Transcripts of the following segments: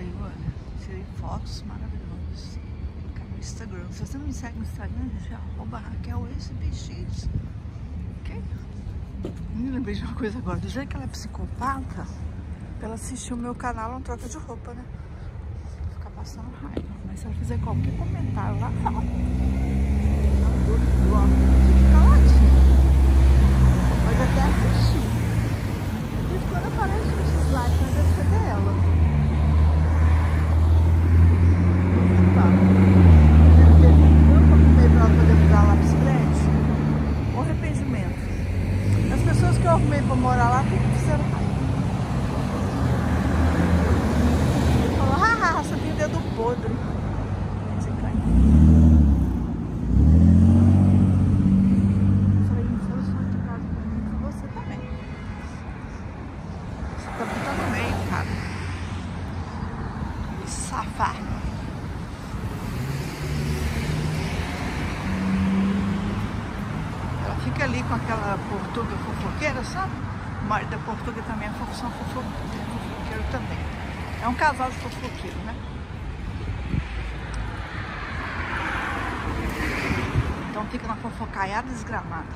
aí, olha. Tirei fotos maravilhosas. No Instagram. Se você não me segue no Instagram, gente, arroba Raquel SBX. Ok? Me lembrei de uma coisa agora. Do jeito que ela é psicopata, ela assistiu o meu canal, ela troca de roupa, né? Ficar passando raiva. Mas se ela fizer qualquer comentário lá, fala. Fica. Pode até assistir. De quando aparece esses likes, mas deve ser dela. Tá. Eu arrumei pra ela poder mudar lá bicicleta. O arrependimento. As pessoas que eu arrumei pra morar lá, tudo fizeram raiva. Falou, haha, você tem dedo podre. Você cai. Falei, não foi só de casa pra mim, foi você também. Você tá botando no meio, cara. Me safar. Ela fica ali com aquela portuga fofoqueira, sabe? O marido da portuga também é são fofo- fofoqueiro também. É um casal de fofoqueiro, né? Então fica na fofocaiada desgramada.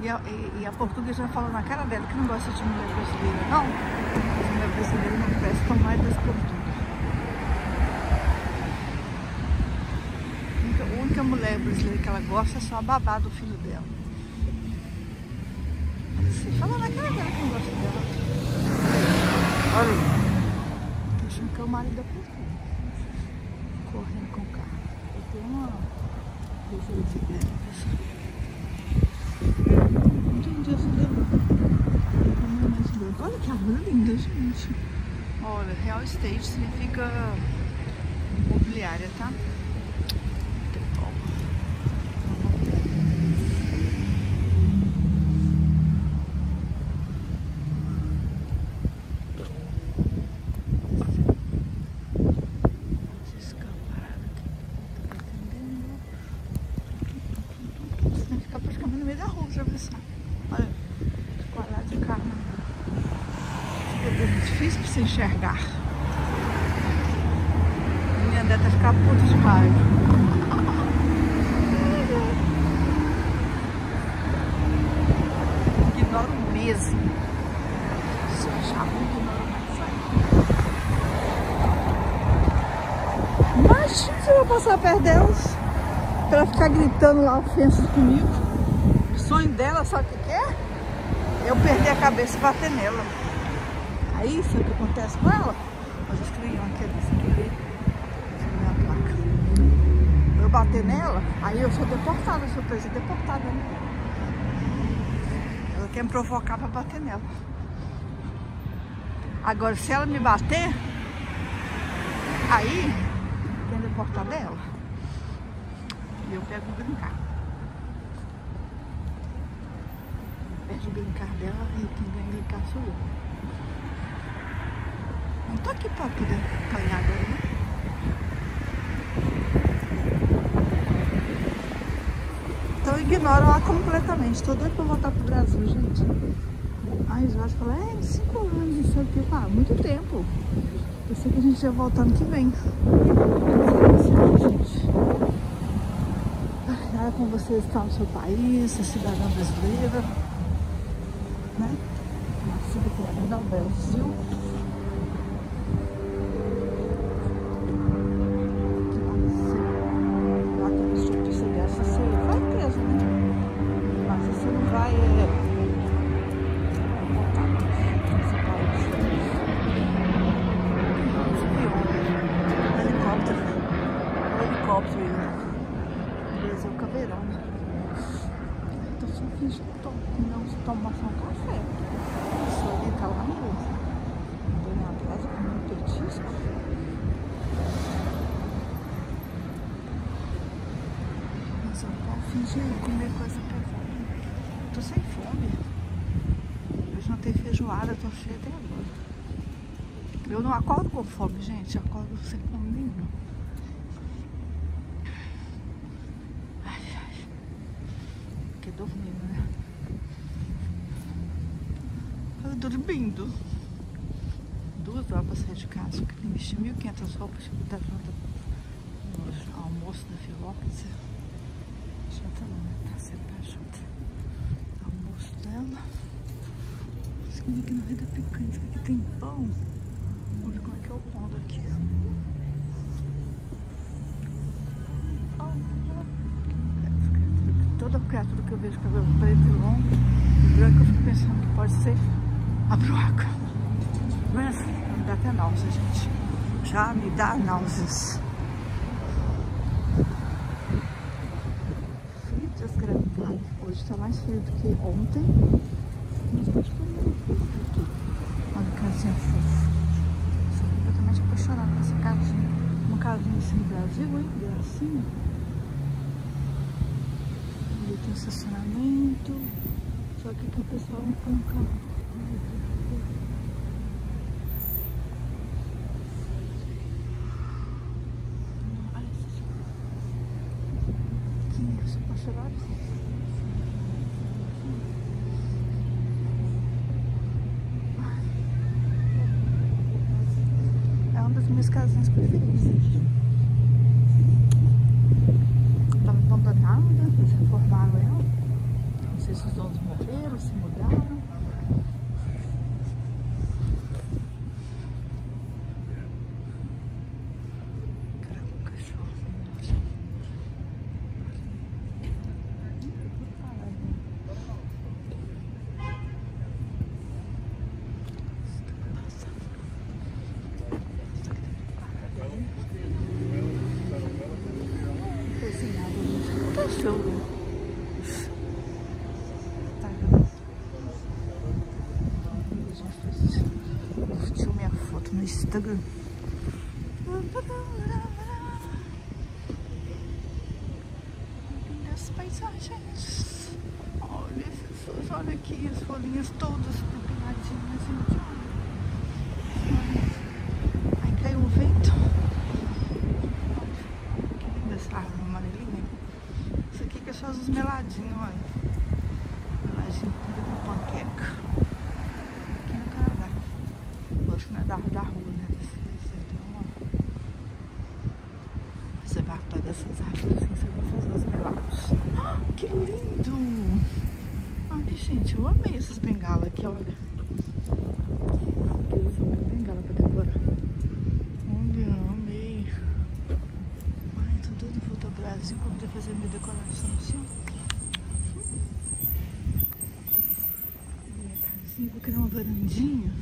E a, e, e a portuguesa falou na cara dela que não gosta de mulher brasileira, não. As mulheres brasileiras não prestam mais das portuguesas. A única, a única mulher brasileira que ela gosta é só a babá do filho dela. Você fala na cara dela que não gosta dela. Olha. Achando que é o marido da portuguesa. Correndo com o carro. Eu tenho uma. Olha que árvore linda, gente. Olha, real estate significa imobiliária, tá? Tem como. Escapar aqui. Tá entendendo? Você tem que ficar praticamente no meio da rua, já viu isso? Olha, quadrado de carro. Fica difícil pra você enxergar. Minha deta ficar puta de. Ignoro mesmo. Se eu achar ruim, ignoro mais. Imagina se eu vou passar perto delas pra ficar gritando lá ofensas comigo. O sonho dela, sabe o que que é? Eu perder a cabeça e bater nela. Aí, sabe o que acontece com ela? Nós escrevi aqui, disse aqui, a placa. Eu bater nela, aí eu sou deportada, sou presa deportada, né? Ela quer me provocar pra bater nela. Agora, se ela me bater, aí, quem deportar dela? E eu pego brincar. Perde o brincar dela e quem ganha brincar sou eu. Não tô aqui pra poder apanhar agora, né? Então eu ignoro ela completamente. Tô doida pra voltar pro Brasil, gente. Aí o Jorge falou, é, cinco anos, não sei o que. Ah, muito tempo. Pensei que a gente ia voltar ano que vem. Nada com você estar no seu país, ser cidadã brasileira, né? Nascida aqui no Brasil. Não tomar só um café. Isso ali tá lá no. Tô atrás, eu comi um petisco. Em São Paulo, fingir comer coisa pesada. Tô sem fome. Eu jantei feijoada, tô cheia até agora. Eu não acordo com fome, gente. Eu acordo sem fome nenhuma. Ai, ai. Dormindo, né? Eu dormindo. duas horas para sair de casa, porque tem que vestir 1.500 roupas dar conta no almoço da Filópolis. Janta não, né? Tá sempre a janta. Almoço dela. Isso aqui no Rio da Picanha, isso aqui tem pão. Vamos ver como é que é o pão daqui. Toda criatura que eu vejo cabelo preto e longo e branco, eu fico pensando que pode ser a broca. Mas me dá até náusea, gente. Já me dá náuseas. Frio desgramado. Hoje tá mais frio do que ontem. Olha a casinha fofa. Sou completamente apaixonada nessa casinha. Uma casinha assim no Brasil, hein? Gracinha. Tem estacionamento. Só que aqui o pessoal não põe o carro. É uma das minhas casinhas preferidas. Não sei se os donos morreram, se mudaram. cachorro. Tá. Curtiu minha foto Lindas paisagens. Olha essas, olha aqui as folhinhas todas pegadinhas, gente. Aí caiu um vento. Que linda essa árvore amarelinha. Isso aqui que é só os meladinhos, olha. Meladinho com panqueca. Aqui no Canadá. Eu acho que não é da, da rua, né? Desse, desse, uma... Você vai pegar essas árvores assim, você vai fazer os melados. Ah, que lindo! Ai, gente, eu amei essas bengalas aqui, olha. Bengala pra decorar. Olha, amei. Ai, tô doido pra voltar ao Brasil pra poder fazer minha decoração assim. Minha casinha, vou criar uma varandinha,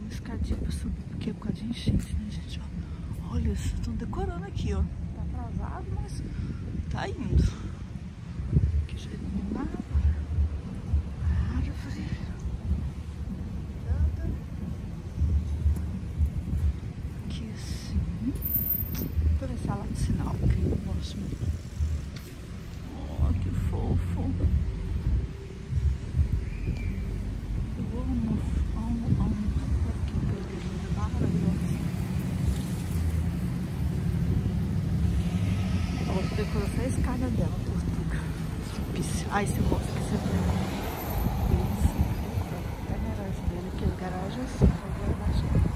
uma escadinha pra subir, porque é por causa de enchente, né, gente? Ó, olha, estão decorando aqui, ó. Tá atrasado, mas tá indo. Que jeito de nada. Árvore. Nada. Aqui assim. Vou ver se ela de sinal que eu gosto muito. Oh, que fofo. Eu amo, amo, amo. Que beleza maravilhosa. Ó, vou decorar até a escada dela, tortuga. Difícil. Ai, esse rosto que você tem. Isso. Até a garagem dele, que a garagem é assim, vou guardar as coisas.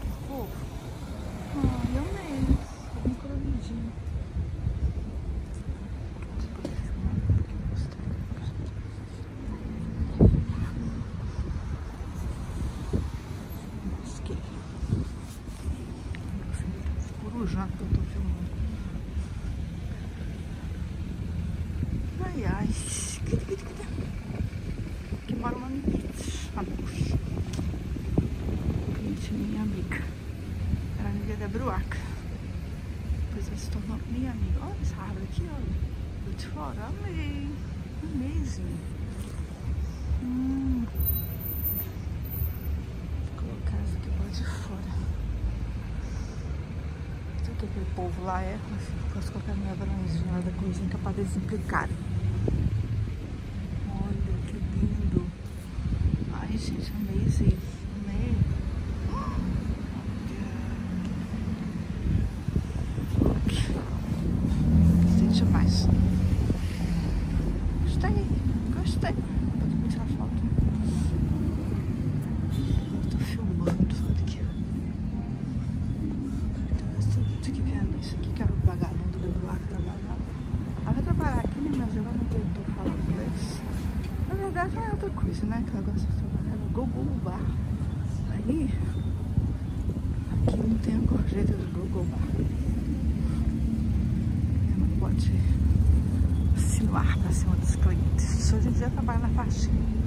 Que fofo. Ai, eu amei. Bem coloridinho. Deixa eu poder filmar porque eu gostei. Mosquei. Corujão que eu tô filmando. Ai, ai. Quita, quita, quita. Aqui mora uma menina. A bucha. Cliente minha amiga. Era amiga da Bruaca. Depois se tornou minha amiga. Olha essa árvore aqui, olha. Eu de fora. Amei. Amazing. Hum. Vou colocar essa aqui lá de fora. Sabe o que aquele povo lá é? Posso colocar minha varandinha lá da cozinha que é pra desimplicarem. Olha que lindo. Ai, gente, amazing. Amei. Gostei demais. Gostei, gostei. Vou tirar foto. verdade não é outra coisa, né? Que ela gosta de trabalhar no Google Bar. Aí, aqui não tem a gorjeta do Google Bar. Ela não pode insinuar pra cima dos clientes. Se hoje em dia trabalha na faxina.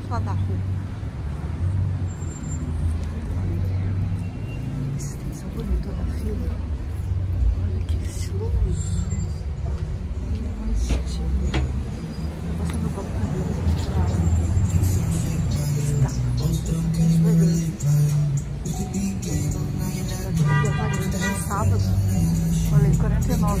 Outro lado da rua. Esse são bonito da fila. Olha que estiloso. Que estilo. Tô passando o copo com Tá. Sábado, olhei 49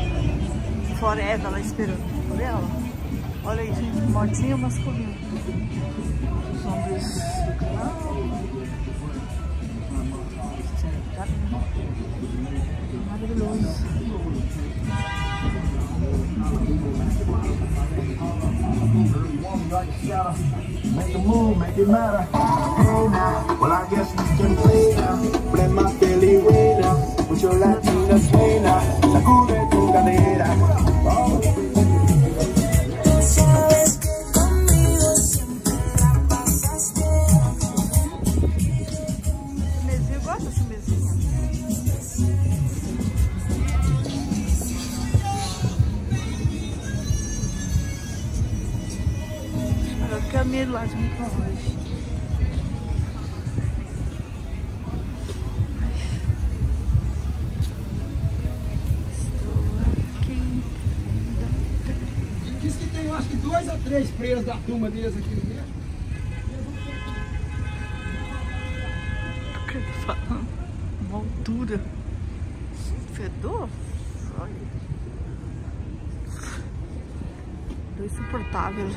Forever, ela esperando por ela. Olha aí, gente, motinho masculino. Os ombros do canal. Maravilhoso. Make a move, make it matter. Well I guess we can play now. Blend my Philly way now. Your Latina três presos da turma deles aqui no meio. O que ele falando? Uma altura. Fedor? Olha. Insuportável.